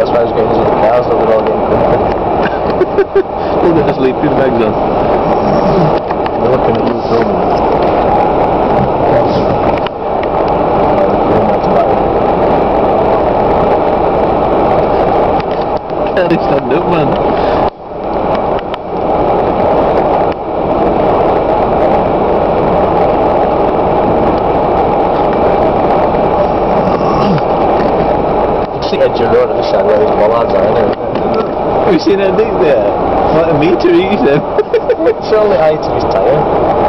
as far as getting the cows, so they're all getting cooked. Look at this leaf, two bags on. They're looking at you. At least I one. Edge of road at this side where these bollards are, isn't it? Have you seen that thing there? Like a meter then. It's only height of his tyre.